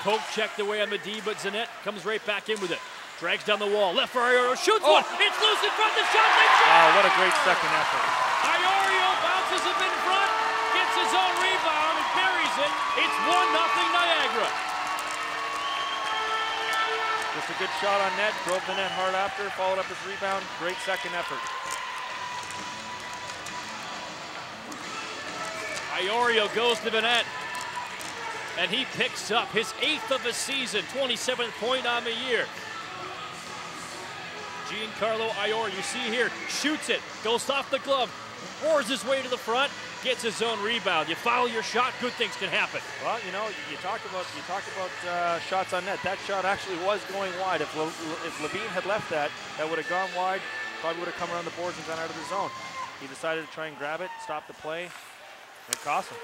Poke checked away on Medee, but Zanet comes right back in with it. Drags down the wall. Left for Iuorio. Shoots oh. one. It's loose in front. The shot. They Wow, what a great second effort. Iuorio bounces him in front. Gets his own rebound and buries it. It's 1 nothing Niagara. Just a good shot on net. Drove the net hard after. Followed up his rebound. Great second effort. Iuorio goes to the net and he picks up his eighth of the season, 27th point on the year. Giancarlo Iuorio, you see here, shoots it, goes off the glove, roars his way to the front, gets his own rebound. You follow your shot, good things can happen. Well, you know, you talk about you talk about uh, shots on net. That shot actually was going wide. If Le, if LaVine had left that, that would have gone wide. Probably would have come around the boards and gone out of the zone. He decided to try and grab it, stop the play. It cost him.